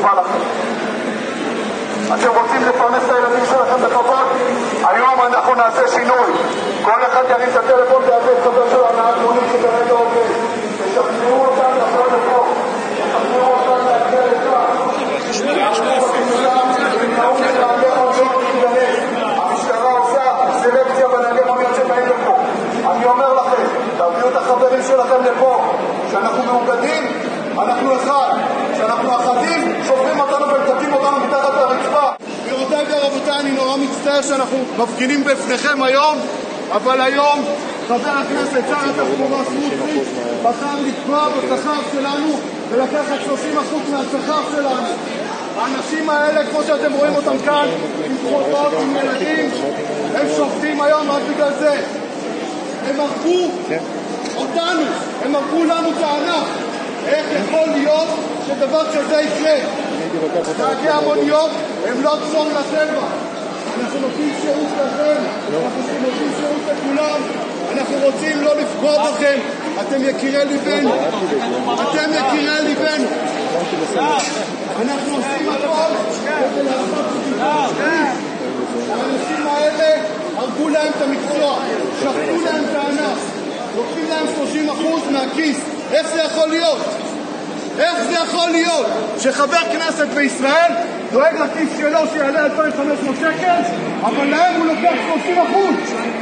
נשבע לכם. אתם רוצים לפרנס את הילדים שלכם בכבוד? היום אנחנו נעשה שינוי. כל אחד ירים את הטלפון ויעשה את חבר שלו, הנהג מונית שכרגע עובד. תשכנעו אותם לבוא לפה. תשכנעו אותם להגיע לכאן. המשטרה עושה סלקציה בנהגי מוניות שבאים לפה. אני אומר לכם, תביאו את החברים שלכם לפה. כשאנחנו מאוגדים, אנחנו אחד. ורבותיי, אני נורא מצטער שאנחנו מפגינים בפניכם היום, אבל היום חבר הכנסת שר התחבורה סמוטריץ' בחר לפגוע בשכר שלנו ולקחת 30% מהשכר שלנו. האנשים האלה, כמו שאתם רואים אותם כאן, עם חובות, עם ילדים, הם שובתים היום רק בגלל זה. הם הרגו אותנו, הם הרגו לנו הענף. איך יכול להיות שדבר כזה יקרה? נהגי המוניות הם לא צאן לטבע. אנחנו נותנים שירות לכם, אנחנו נותנים שירות לכולם, אנחנו רוצים לא לפגוע בכם, אתם יקירי ליבנו, אתם יקירי ליבנו. אנחנו עושים הכל כדי לעשות. האנשים האלה הרגו להם את המקצוע, שחטו להם את הענף, לוקחים להם 30% מהכיס. איך זה יכול להיות? איך זה יכול להיות שחבר כנסת בישראל דואג לכיס שלו שיעלה 2,500 שקל, אבל להם הוא לוקח 30%?